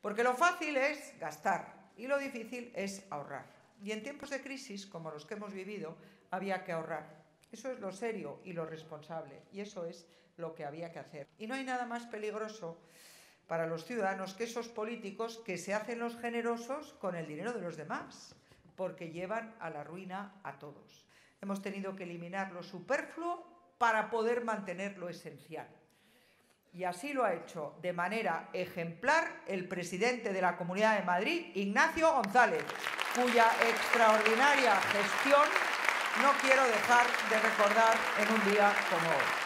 Porque lo fácil es gastar y lo difícil es ahorrar. Y en tiempos de crisis, como los que hemos vivido, había que ahorrar. Eso es lo serio y lo responsable. Y eso es lo que había que hacer. Y no hay nada más peligroso para los ciudadanos que esos políticos que se hacen los generosos con el dinero de los demás, porque llevan a la ruina a todos. Hemos tenido que eliminar lo superfluo para poder mantener lo esencial. Y así lo ha hecho de manera ejemplar el presidente de la Comunidad de Madrid, Ignacio González, cuya extraordinaria gestión no quiero dejar de recordar en un día como hoy.